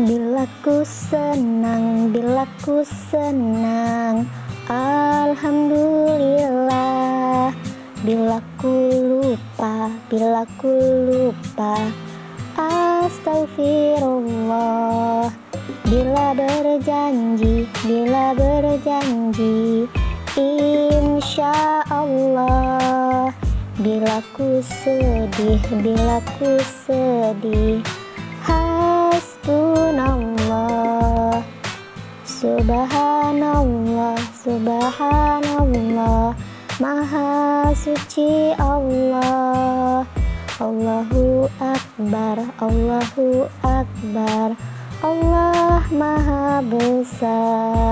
Bila ku senang, bila ku senang Alhamdulillah. Bila ku lupa, bila ku lupa Astagfirullah Bila berjanji, bila berjanji Insya Allah Bila ku sedih, bila ku sedih Subhanallah, subhanallah Maha suci Allah. Allahu Akbar, Allahu Akbar Allah Maha Besar